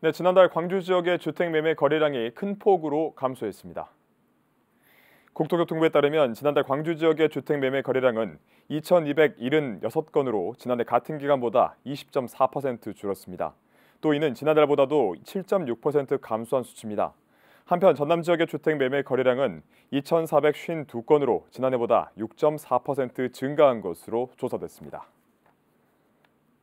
네, 지난달 광주 지역의 주택 매매 거래량이 큰 폭으로 감소했습니다. 국토교통부에 따르면 지난달 광주 지역의 주택 매매 거래량은 2,276건으로 지난해 같은 기간보다 20.4% 줄었습니다. 또 이는 지난달보다도 7.6% 감소한 수치입니다. 한편 전남 지역의 주택 매매 거래량은 2,452건으로 지난해보다 6.4% 증가한 것으로 조사됐습니다.